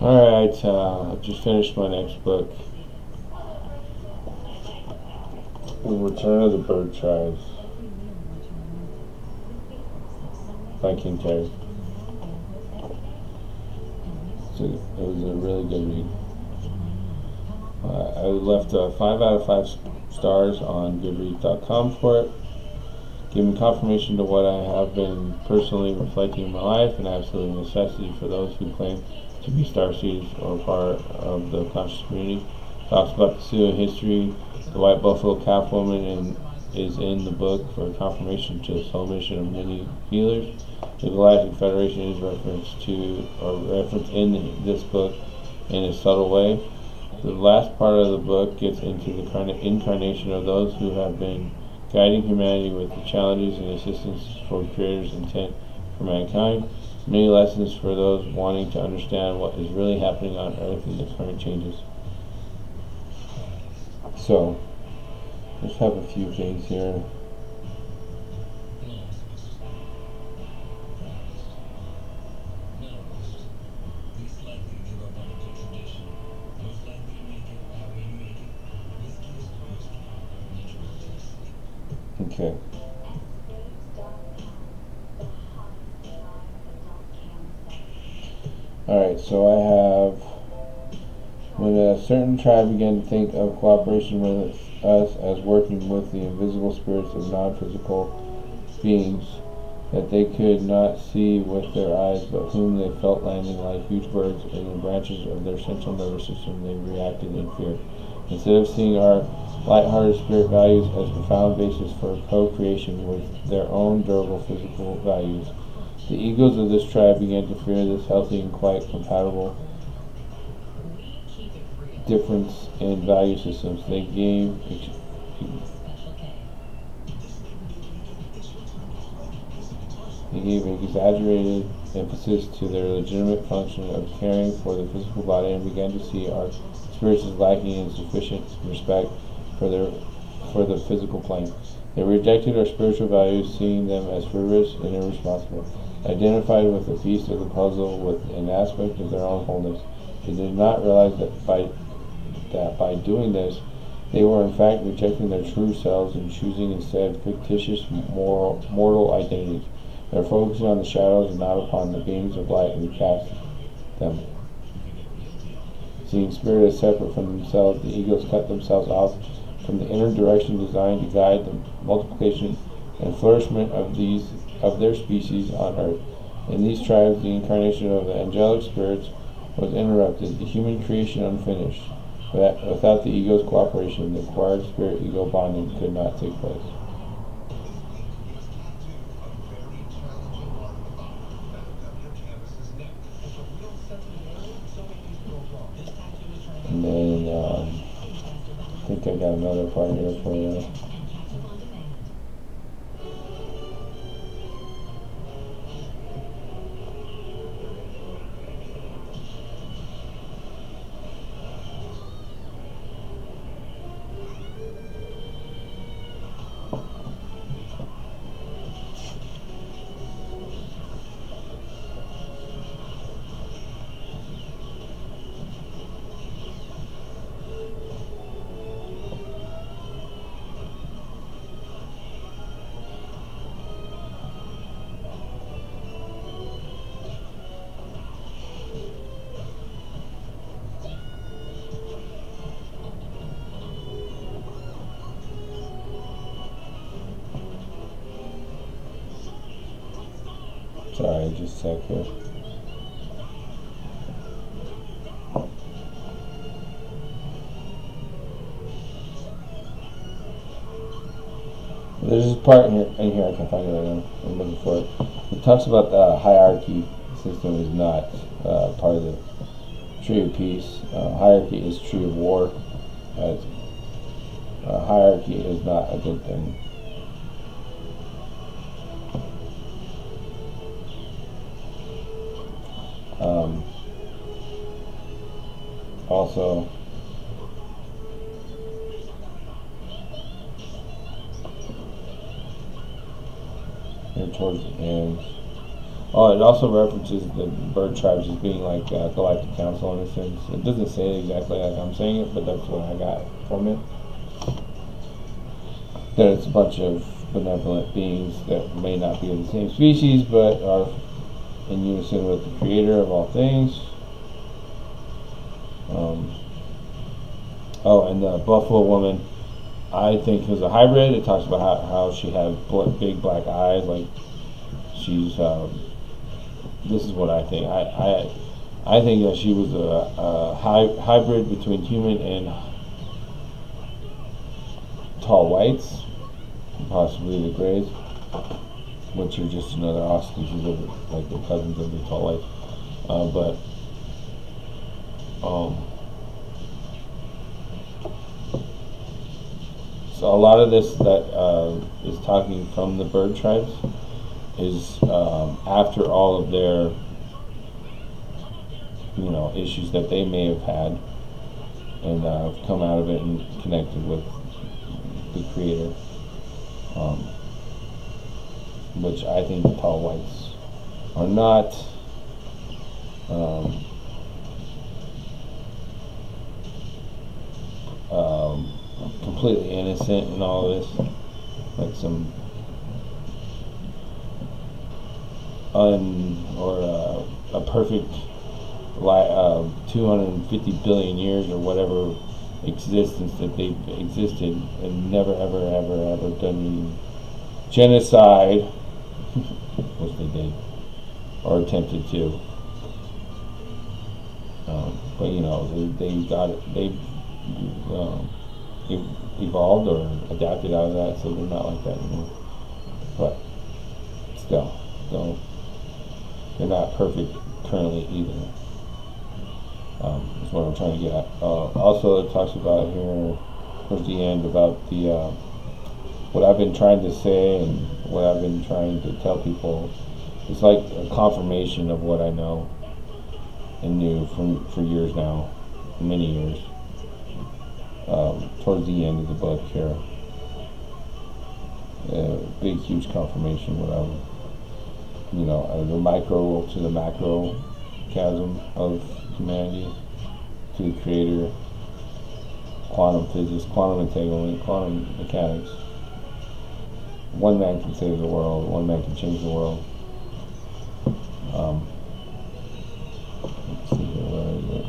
Alright, uh, just finished my next book. The Return of the Bird Tribes by Ken Carey. So it was a really good read. Uh, I left uh, 5 out of 5 stars on Goodreads.com for it. Giving confirmation to what I have been personally reflecting in my life and absolute necessity for those who claim to be starseeds or part of the conscious community. Talks about the Sioux history, the White Buffalo Calf Woman, and is in the book for confirmation to the soul mission of many healers. The Galactic Federation is referenced to or referenced in this book in a subtle way. The last part of the book gets into the incarnation of those who have been guiding humanity with the challenges and assistance for Creator's intent for mankind. Many lessons for those wanting to understand what is really happening on Earth in the current changes. So, let's have a few things here. Okay. Alright, so I have when a certain tribe began to think of cooperation with us as working with the invisible spirits of non-physical beings that they could not see with their eyes but whom they felt landing like huge birds in the branches of their central nervous system they reacted in fear. Instead of seeing our light-hearted spirit values as profound basis for co-creation with their own durable physical values. The egos of this tribe began to fear this healthy and quite compatible difference in value systems. They gave they gave exaggerated emphasis to their legitimate function of caring for the physical body and began to see our spirits as lacking in sufficient respect for their for the physical plane. They rejected our spiritual values, seeing them as frivolous and irresponsible. Identified with the piece of the puzzle with an aspect of their own wholeness. They did not realize that by that by doing this, they were in fact rejecting their true selves and choosing instead fictitious moral, mortal identities. They are focusing on the shadows and not upon the beams of light we cast them. Seeing spirit as separate from themselves, the egos cut themselves off from the inner direction designed to guide the multiplication and flourishment of these of their species on earth. In these tribes, the incarnation of the angelic spirits was interrupted, the human creation unfinished. Without the ego's cooperation, the acquired spirit-ego bonding could not take place. And then, um, I think I got another part here for you. Sorry, just a sec here. There's this part in here, in here I can find it right now. I'm looking for it. It talks about the hierarchy system is not uh, part of the tree of peace. Uh, hierarchy is tree of war. Uh, hierarchy is not a good thing. Um, also, towards the end, Oh, it also references the bird tribes as being like uh, galactic council in a sense. It doesn't say it exactly like I'm saying it, but that's what I got from it. That it's a bunch of benevolent beings that may not be of the same species, but are in unison with the creator of all things. Um, oh, and the buffalo woman, I think was a hybrid. It talks about how, how she had bl- big black eyes, like she's. Um, this is what I think. I I, I think that she was a, a hy- hybrid between human and tall whites, possibly the grays, which are just another offspecies of like the cousins of the tall whites. Uh, but um, so a lot of this that uh, is talking from the bird tribes is um, after all of their you know issues that they may have had and uh, come out of it and connected with the creator um, which I think the tall whites are not um, um, completely innocent in all of this like some un or uh, a perfect like uh, 250 billion years or whatever existence that they've existed and never ever ever ever done genocide which they did or attempted to um, but you know they, they got it they um, evolved or adapted out of that so they're not like that anymore but still don't they're not perfect currently either. Um, that's what I'm trying to get at. Uh, also, it talks about here towards the end about the uh, what I've been trying to say and what I've been trying to tell people. It's like a confirmation of what I know and knew from for years now, many years. Um, towards the end of the book here, a big, huge confirmation what I'm you know, uh, the micro to the macro chasm of humanity to the creator, quantum physics, quantum entanglement, quantum mechanics. One man can save the world, one man can change the world. Um, let's see here, where is it?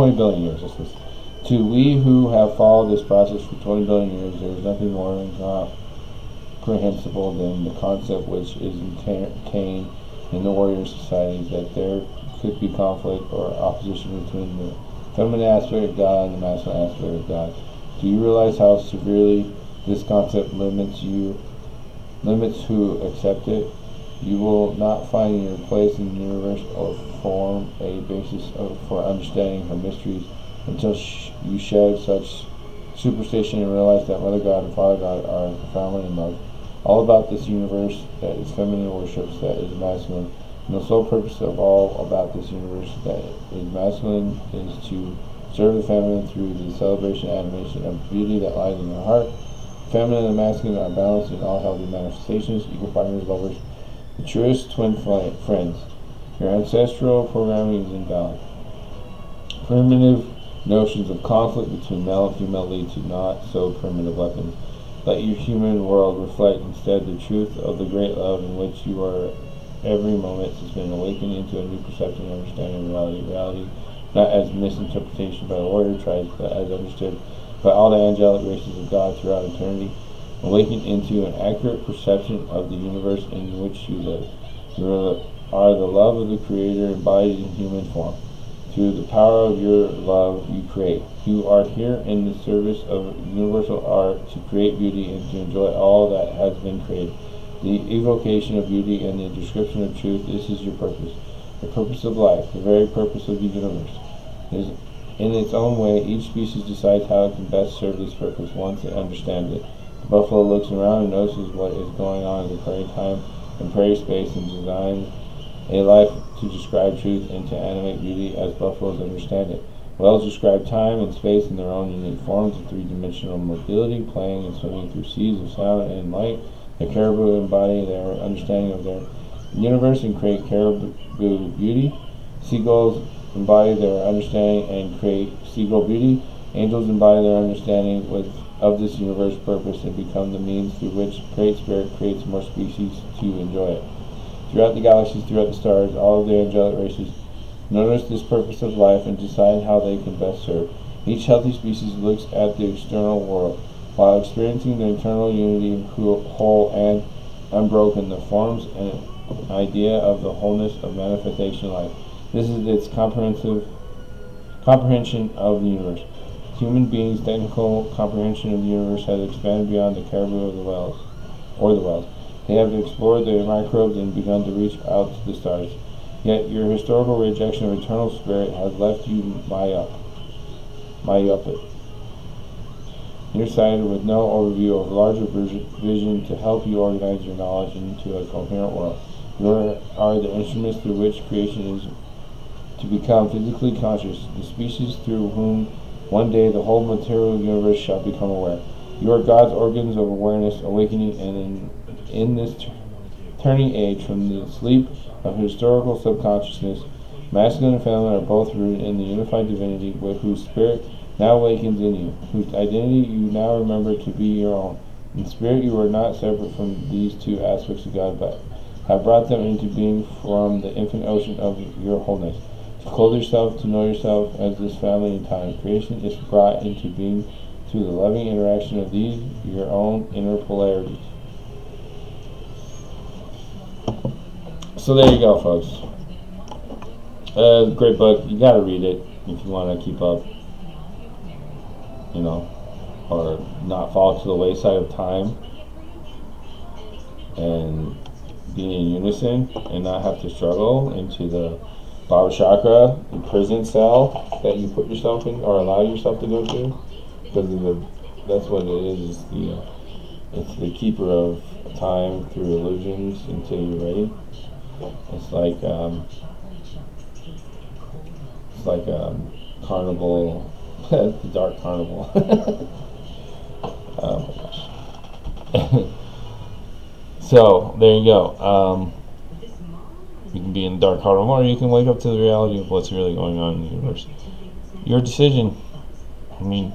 20 billion years. This is. To we who have followed this process for 20 billion years, there is nothing more incomprehensible than the concept which is contained in the warrior societies that there could be conflict or opposition between the feminine aspect of God and the masculine aspect of God. Do you realize how severely this concept limits you, limits who accept it? You will not find your place in the universe or form a basis of, for understanding her mysteries until sh you shed such superstition and realize that Mother God and Father God are profoundly in love. All about this universe that is feminine worships that is masculine. And the sole purpose of all about this universe that is masculine is to serve the feminine through the celebration and animation of beauty that lies in the heart. Feminine and masculine are balanced in all healthy manifestations, equal partners, lovers, truest twin friends. Your ancestral programming is invalid. Primitive notions of conflict between male and female lead to not so primitive weapons. Let your human world reflect instead the truth of the great love in which you are every moment has been awakened into a new perception and understanding of reality. Reality not as misinterpretation by the warrior tribes, but as understood by all the angelic races of God throughout eternity awaken into an accurate perception of the universe in which you live. You are the love of the Creator embodied in human form. Through the power of your love, you create. You are here in the service of universal art to create beauty and to enjoy all that has been created. The evocation of beauty and the description of truth, this is your purpose. the purpose of life, the very purpose of the universe. Is in its own way, each species decides how it can best serve this purpose once it understands it. Buffalo looks around and notices what is going on in the prairie time and prairie space and designs a life to describe truth and to animate beauty as buffaloes understand it. Whales describe time and space in their own unique forms of three-dimensional mobility, playing and swimming through seas of sound and light. The caribou embody their understanding of their universe and create caribou beauty. Seagulls embody their understanding and create seagull beauty. Angels embody their understanding with, of this universe purpose and become the means through which Great Spirit creates more species to enjoy it. Throughout the galaxies, throughout the stars, all of the angelic races notice this purpose of life and decide how they can best serve. Each healthy species looks at the external world while experiencing the internal unity whole and unbroken, the forms and idea of the wholeness of manifestation life. This is its comprehensive comprehension of the universe. Human beings' technical comprehension of the universe has expanded beyond the caribou of the whales, or the whales. They have explored the microbes and begun to reach out to the stars. Yet your historical rejection of eternal spirit has left you myopic. myopic. Nearsighted with no overview of larger vision to help you organize your knowledge into a coherent world. You are the instruments through which creation is to become physically conscious, the species through whom one day the whole material universe shall become aware. You are God's organs of awareness awakening and in, in this turning age from the sleep of historical subconsciousness, masculine and feminine are both rooted in the unified divinity with whose spirit now awakens in you, whose identity you now remember to be your own. In spirit you are not separate from these two aspects of God, but have brought them into being from the infinite ocean of your wholeness. To clothe yourself, to know yourself as this family in time. Creation is brought into being through the loving interaction of these, your own inner polarities. So there you go, folks. Uh, great book. You gotta read it if you want to keep up, you know, or not fall to the wayside of time and be in unison and not have to struggle into the Bhavachakra, the prison cell that you put yourself in or allow yourself to go to, because the that's what it is. Is the it's the keeper of time through illusions until you're ready. It's like um, it's like a carnival, the dark carnival. oh so there you go. Um, you can be in the dark heart of or you can wake up to the reality of what's really going on in the universe. Your decision. I mean,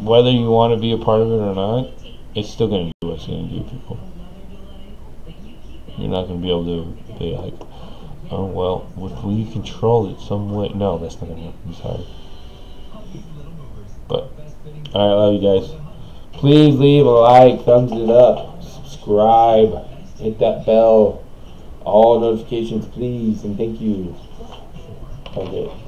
whether you want to be a part of it or not, it's still going to do what it's going to do, people. You're not going to be able to be like, oh, well, if we control it some way. No, that's not going to happen. I'm sorry. But, alright, love you guys. Please leave a like, thumbs it up, subscribe, hit that bell all notifications, please, and thank you. Okay.